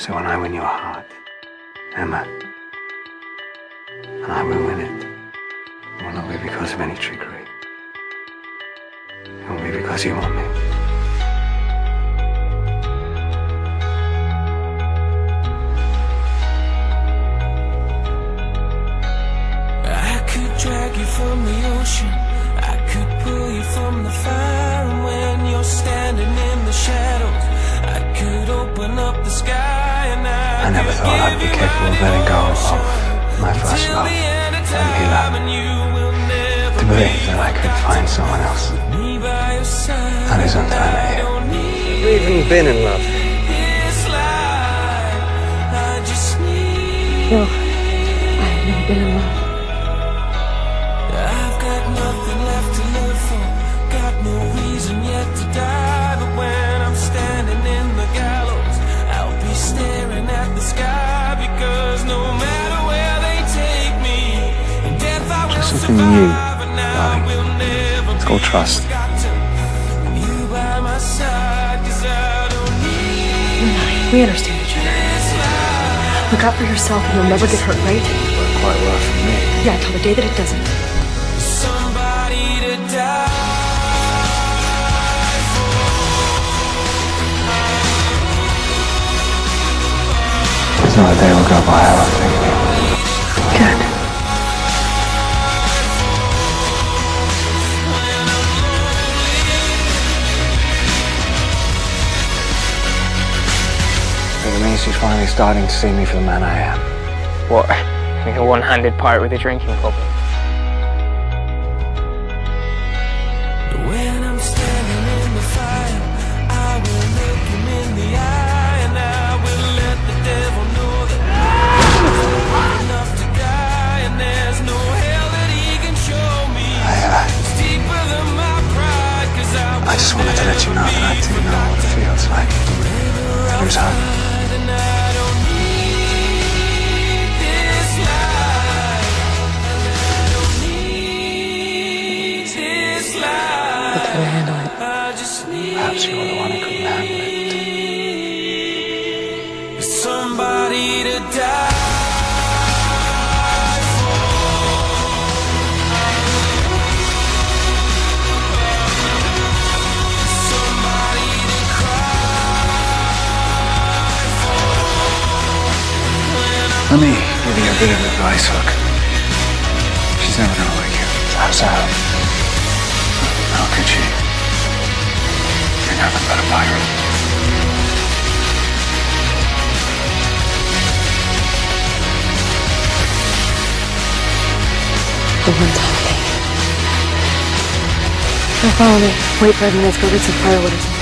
So when I win your heart, Emma, and I will win it, it will not be because of any trickery. It will be because you want me. I could drag you from the ocean. I could pull you from the fire. And when you're standing in the shadows, I could open up the sky. And I, I never thought I'd be you capable of letting go of my first love, the end of when he time, left. and you To believe that I could find someone else me by your side. That is untimely. I don't need Have you even been in love? this life. I just need. No, I have never been in love. I don't need You and I, we understand each other. Look out for yourself and you'll never get hurt, right? Worked quite well for me. Yeah, till the day that it doesn't. Somebody. There's not a day will go by I won't think It means she's finally starting to see me for the man I am. What? Like a one-handed pirate with a drinking problem? I'm standing in the fire, I will look him in the eye and I will let the devil know that I'm enough to die and there's no hell that he can show me. I, It's deeper than my pride, 'cause I I just wanted to let you know that I do know what it feels like to lose hope. Perhaps you're the one who couldn't handle it. somebody to die for. Somebody to cry Let me give you a bit of advice, Hook. She's never gonna like you. How's that? How could she? Nothing but a pirate. The one time thing. Now follow me. Wait five minutes, go get some firewood.